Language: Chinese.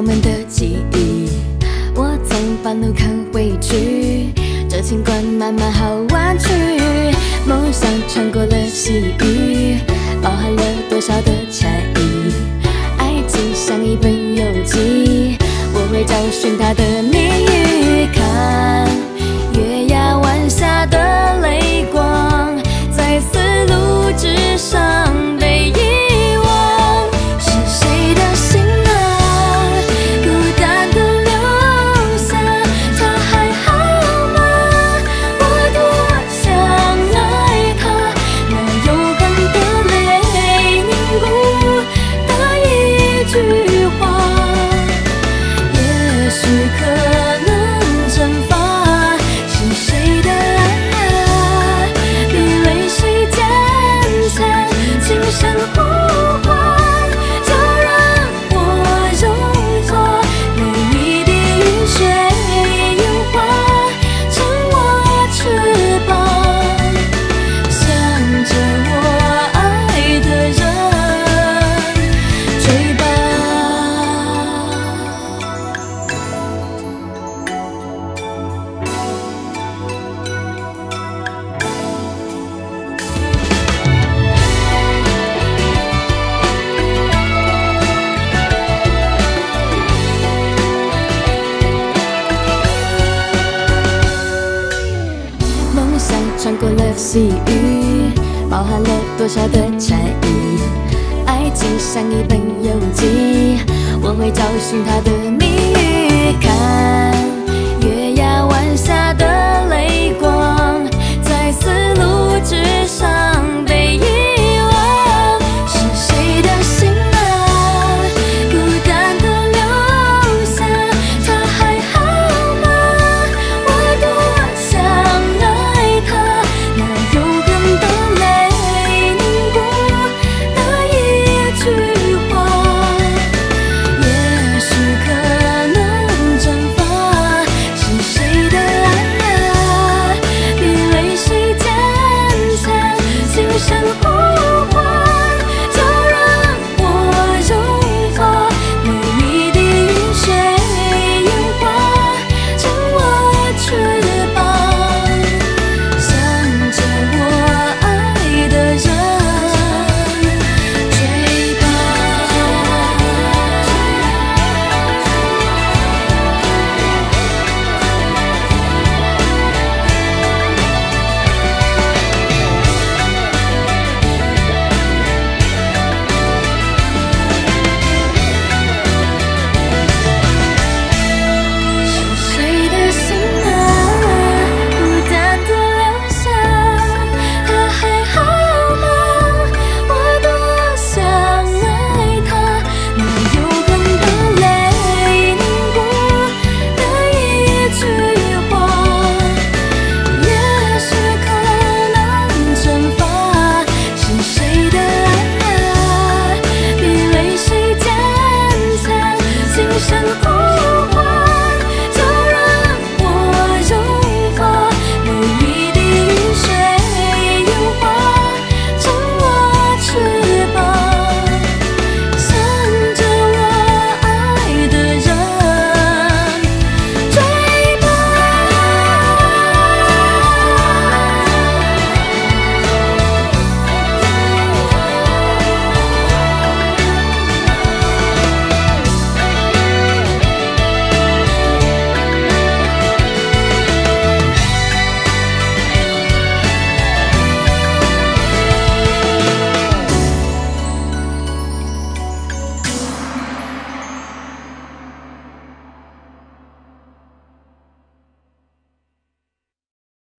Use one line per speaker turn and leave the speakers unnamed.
我们的记忆，我从半路看回去，这情关慢慢好弯曲。梦想穿过了细雨，包含了多少的禅意？爱情像一本游记，我会找寻它的细雨，包含了多少的禅意？爱情像一本游记，我会找寻它的谜语。看。